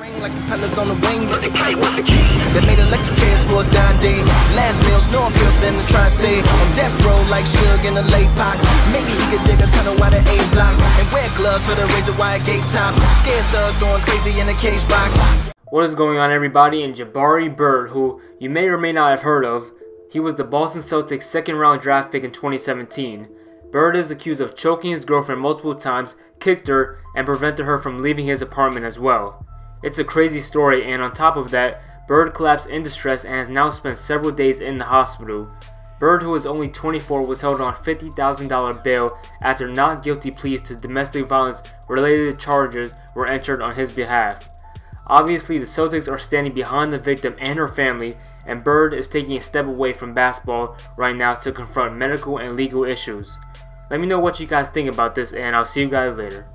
Ring like propellers on the wing. They made electric chairs for us dying day. Last meals, no appeals for him to try and stay on death row like Suge in a late pot. Maybe he could dig a tunnel while the A block and wear gloves for the razor wire gate tops. Scared thugs going crazy in the cage box. What is going on, everybody? And Jabari Bird, who you may or may not have heard of, he was the Boston Celtics' second round draft pick in 2017. Bird is accused of choking his girlfriend multiple times, kicked her, and prevented her from leaving his apartment as well. It's a crazy story, and on top of that, Bird collapsed in distress and has now spent several days in the hospital. Bird, who is only 24, was held on $50,000 bail after not guilty pleas to domestic violence related charges were entered on his behalf. Obviously, the Celtics are standing behind the victim and her family, and Bird is taking a step away from basketball right now to confront medical and legal issues. Let me know what you guys think about this, and I'll see you guys later.